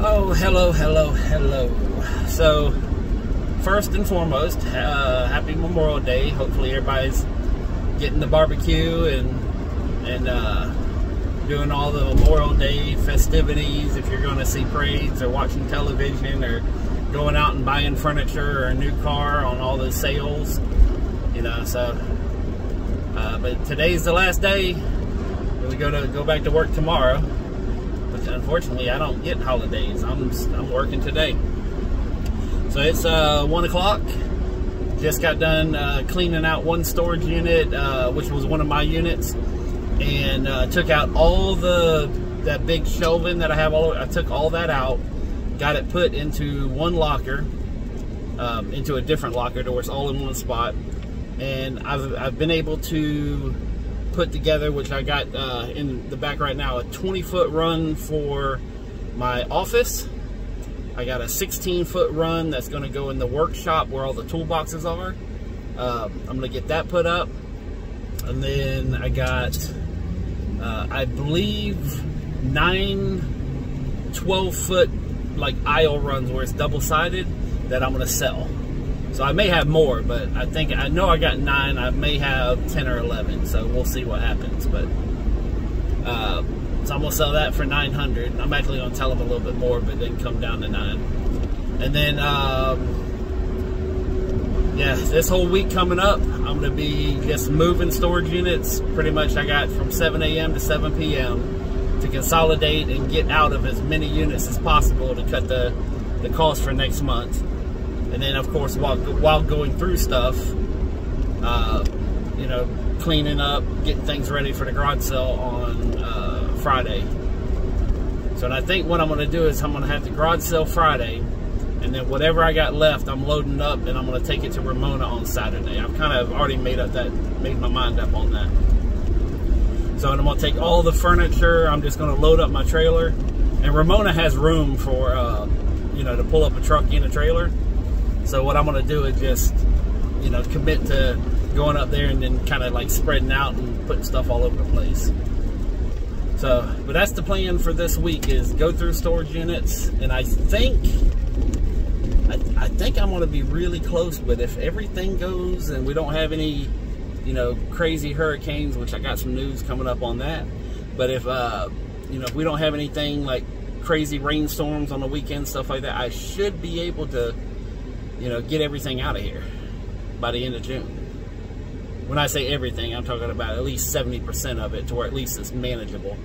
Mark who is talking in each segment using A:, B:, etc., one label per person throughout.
A: Oh, hello, hello, hello. So, first and foremost, uh, happy Memorial Day. Hopefully, everybody's getting the barbecue and and uh, doing all the Memorial Day festivities. If you're going to see parades or watching television or going out and buying furniture or a new car on all the sales, you know. So, uh, but today's the last day. We go to go back to work tomorrow unfortunately, I don't get holidays. I'm I'm working today. So it's uh, one o'clock. Just got done uh, cleaning out one storage unit, uh, which was one of my units, and uh, took out all the that big shelving that I have all. I took all that out, got it put into one locker, um, into a different locker door. it's all in one spot, and I've I've been able to put together, which I got uh, in the back right now, a 20 foot run for my office. I got a 16 foot run that's going to go in the workshop where all the toolboxes are. Um, I'm going to get that put up. And then I got, uh, I believe, nine 12 foot like aisle runs where it's double sided that I'm going to sell. So I may have more, but I think I know I got nine. I may have ten or eleven. So we'll see what happens. But uh, so I'm gonna sell that for nine hundred. I'm actually gonna tell them a little bit more, but then come down to nine. And then um, yeah, this whole week coming up, I'm gonna be just moving storage units. Pretty much, I got from 7 a.m. to 7 p.m. to consolidate and get out of as many units as possible to cut the the cost for next month. And then, of course, while, while going through stuff, uh, you know, cleaning up, getting things ready for the garage sale on uh, Friday. So, and I think what I'm going to do is I'm going to have the garage sale Friday, and then whatever I got left, I'm loading up, and I'm going to take it to Ramona on Saturday. I've kind of already made up that, made my mind up on that. So, and I'm going to take all the furniture. I'm just going to load up my trailer, and Ramona has room for, uh, you know, to pull up a truck in a trailer. So what I'm to do is just, you know, commit to going up there and then kind of like spreading out and putting stuff all over the place. So, but that's the plan for this week is go through storage units. And I think, I, I think I'm to be really close, but if everything goes and we don't have any, you know, crazy hurricanes, which I got some news coming up on that. But if, uh, you know, if we don't have anything like crazy rainstorms on the weekend, stuff like that, I should be able to you know, get everything out of here by the end of June. When I say everything, I'm talking about at least 70% of it to where at least it's manageable.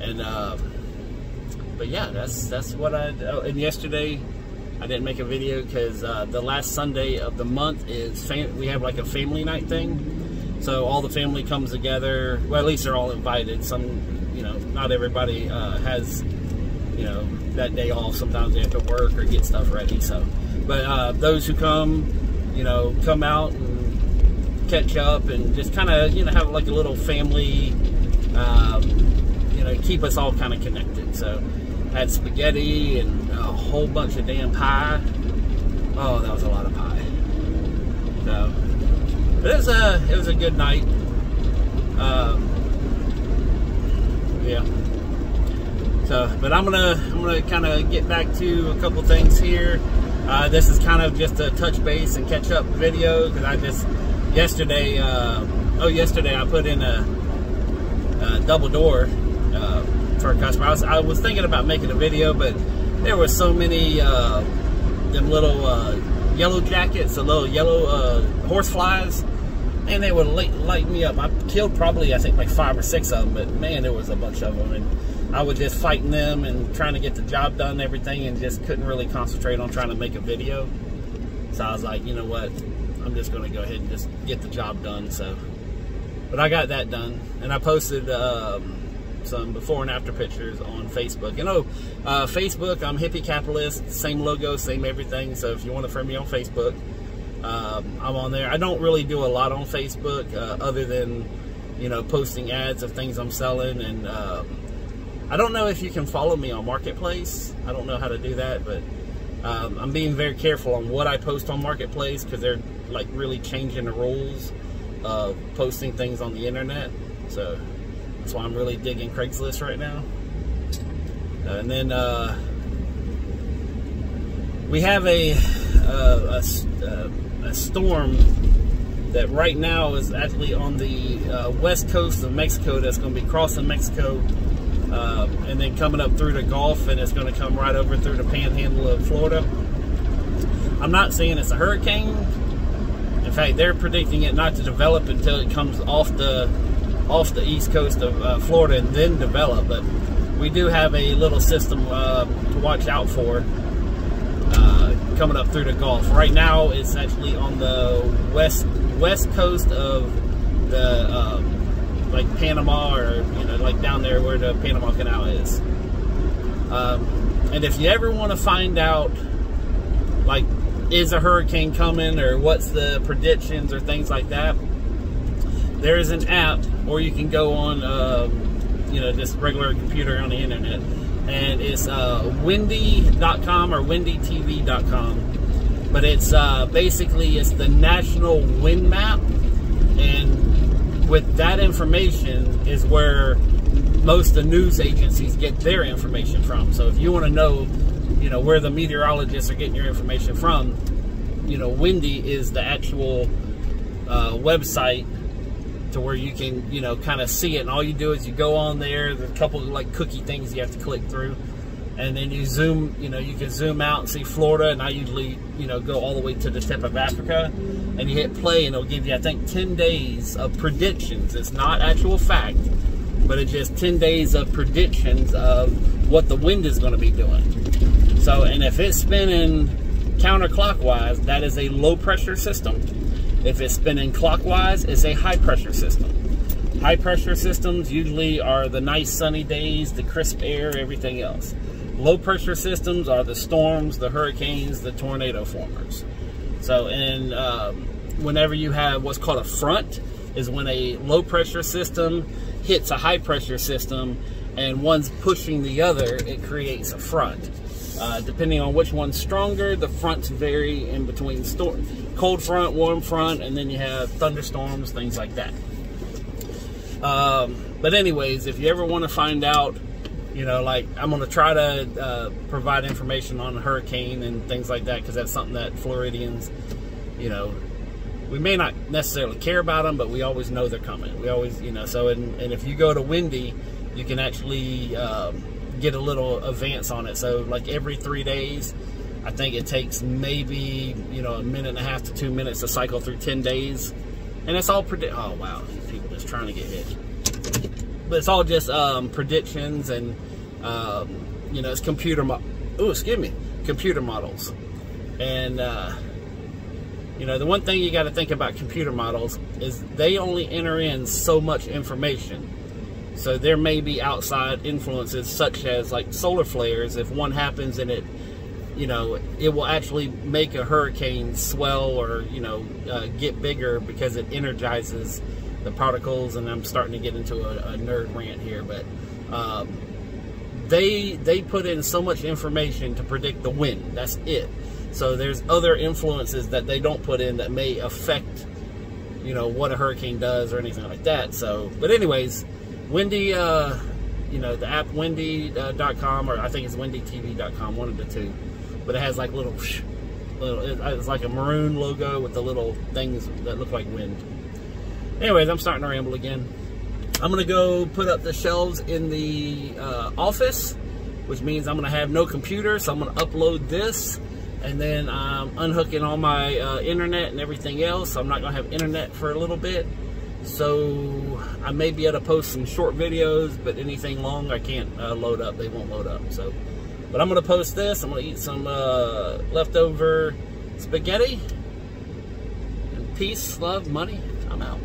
A: And, uh, but yeah, that's, that's what I, oh, and yesterday I didn't make a video because uh, the last Sunday of the month is, we have like a family night thing. So all the family comes together, well, at least they're all invited. Some, you know, not everybody uh, has, you know, that day off. Sometimes they have to work or get stuff ready. So, but uh, those who come, you know, come out and catch up and just kind of, you know, have like a little family, um, you know, keep us all kind of connected. So had spaghetti and a whole bunch of damn pie. Oh, that was a lot of pie. So, but it was a it was a good night. Um, yeah. So, but I'm gonna I'm gonna kind of get back to a couple things here. Uh, this is kind of just a touch base and catch up video because I just yesterday, uh, oh yesterday I put in a, a double door uh, for a customer. I was, I was, thinking about making a video, but there were so many uh, them little uh, yellow jackets, the little yellow uh, horse flies, and they would light, light me up. I killed probably I think like five or six of them, but man, there was a bunch of them. And, I was just fighting them and trying to get the job done and everything and just couldn't really concentrate on trying to make a video. So I was like, you know what, I'm just going to go ahead and just get the job done. So, but I got that done and I posted um, some before and after pictures on Facebook. You know, uh, Facebook, I'm hippie capitalist, same logo, same everything. So if you want to friend me on Facebook, um, I'm on there. I don't really do a lot on Facebook uh, other than, you know, posting ads of things I'm selling and, um, I don't know if you can follow me on Marketplace. I don't know how to do that, but um, I'm being very careful on what I post on Marketplace because they're like really changing the rules of posting things on the internet. So that's why I'm really digging Craigslist right now. Uh, and then uh, we have a, uh, a, uh, a storm that right now is actually on the west coast of Mexico that's going to be crossing Mexico uh, and then coming up through the Gulf and it's going to come right over through the panhandle of Florida. I'm not saying it's a hurricane. In fact, they're predicting it not to develop until it comes off the off the east coast of uh, Florida and then develop. But we do have a little system uh, to watch out for uh, coming up through the Gulf. Right now, it's actually on the west west coast of the um, like Panama or you know like down there where the Panama Canal is. Um, and if you ever want to find out like is a hurricane coming or what's the predictions or things like that, there is an app, or you can go on um, you know just regular computer on the internet, and it's uh, windy.com or windytv.com but it's uh, basically it's the national wind map, and with that information is where most of the news agencies get their information from. So if you want to know, you know, where the meteorologists are getting your information from, you know, Windy is the actual uh, website to where you can, you know, kind of see it. And all you do is you go on there. There's a couple of like cookie things you have to click through and then you zoom, you know, you can zoom out and see Florida, and I usually, you know, go all the way to the tip of Africa, and you hit play, and it'll give you, I think, 10 days of predictions. It's not actual fact, but it's just 10 days of predictions of what the wind is going to be doing. So, and if it's spinning counterclockwise, that is a low pressure system. If it's spinning clockwise, it's a high pressure system. High pressure systems usually are the nice sunny days, the crisp air, everything else. Low pressure systems are the storms, the hurricanes, the tornado formers. So, and um, whenever you have what's called a front, is when a low pressure system hits a high pressure system and one's pushing the other, it creates a front. Uh, depending on which one's stronger, the fronts vary in between storm, cold front, warm front, and then you have thunderstorms, things like that. Um, but anyways, if you ever want to find out you know, like I'm going to try to uh, provide information on hurricane and things like that because that's something that Floridians, you know, we may not necessarily care about them, but we always know they're coming. We always, you know, so and, and if you go to Windy, you can actually um, get a little advance on it. So like every three days, I think it takes maybe you know a minute and a half to two minutes to cycle through ten days, and it's all predict. Oh wow, people just trying to get hit but it's all just um, predictions and um, you know it's computer oh excuse me computer models. And uh, you know the one thing you got to think about computer models is they only enter in so much information. So there may be outside influences such as like solar flares. If one happens and it you know it will actually make a hurricane swell or you know uh, get bigger because it energizes the particles, and I'm starting to get into a, a nerd rant here, but um, they they put in so much information to predict the wind. That's it. So there's other influences that they don't put in that may affect, you know, what a hurricane does or anything like that. So, but anyways, Windy, uh, you know, the app windy.com uh, or I think it's windytv.com, one of the two. But it has like little, little, it's like a maroon logo with the little things that look like wind. Anyways, I'm starting to ramble again. I'm gonna go put up the shelves in the uh, office, which means I'm gonna have no computer, so I'm gonna upload this, and then I'm unhooking all my uh, internet and everything else. I'm not gonna have internet for a little bit. So I may be able to post some short videos, but anything long I can't uh, load up. They won't load up. So, but I'm gonna post this. I'm gonna eat some uh, leftover spaghetti. And peace, love, money. I'm out.